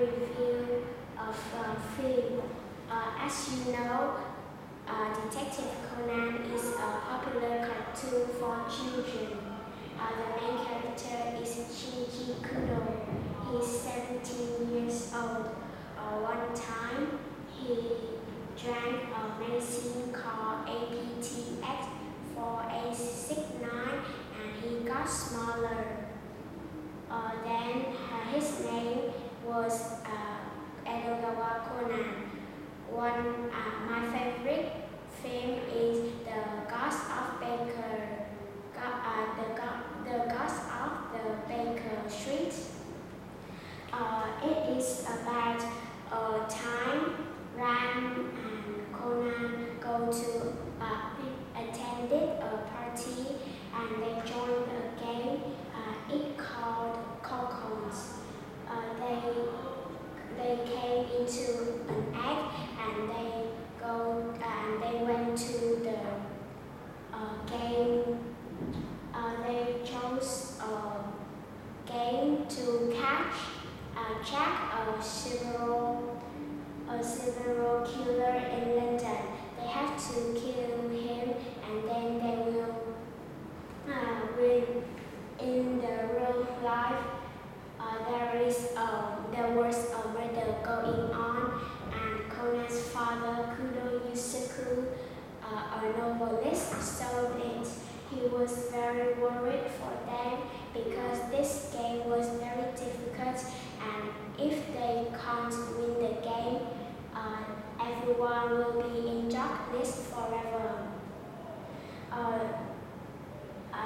Review of a film. Uh, as you know, uh, Detective Conan is a popular cartoon for children. Uh, the main character is Shinji Kudo. He's 17 years old. One time, he drank a medicine called APTX for a sick night and he got smaller. Uh, then uh, his name was uh, Edogawa Conan. One, uh, my favorite film is The Ghost of Baker, Go, uh, the, Go- the Ghost of the Baker Street. Uh, it is about a time Ram and Conan go to uh, attended a party and they joined a game. Uh, it called Cocons. Uh, they they came into an egg and they go and they went to the uh, game. Uh, they chose a game to catch uh, Jack, a serial a several killer in London. They have to kill him and then they will uh, win in the real life. Uh, there is um, there was a murder going on, and Conan's father, Kudo Yusaku, uh, a novelist, saw it. He was very worried for them because this game was very difficult, and if they can't win the game, uh, everyone will be in darkness forever. Uh, uh,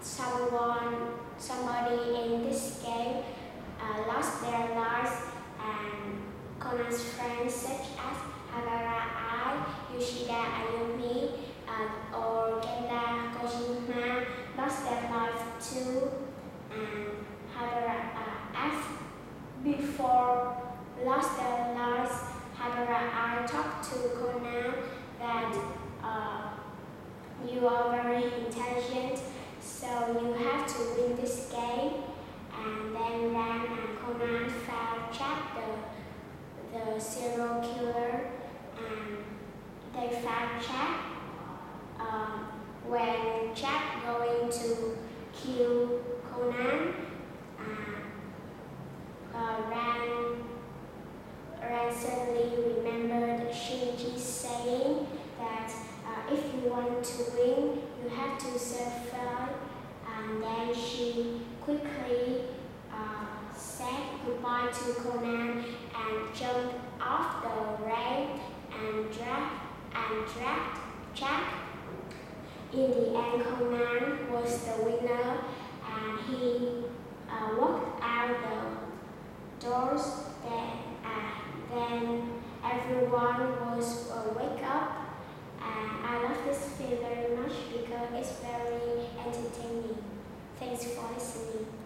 someone, somebody in this game uh, lost their lives, and Conan's friends such as Hagara Ai, Yoshida Ayumi, uh, or Genda Kojima lost their lives too, and Hagara uh, F before lost their lives. I talked to Conan that uh, you are very intelligent, so you have to win this game. And then Ram and Conan found Jack, the, the serial killer, and they found Jack. Um, when Jack going to kill Conan, uh, uh, Ram, Ram suddenly remembered Shinji's saying that uh, if you want to win, you have to survive. And then she quickly uh, said goodbye to Conan and jumped off the rail and dragged and dragged Jack. In the end, Conan was the winner, and he uh, walked out the doors. Then, uh, then everyone was uh, wake up. And I love this film very much because it's very entertaining. Thanks for listening.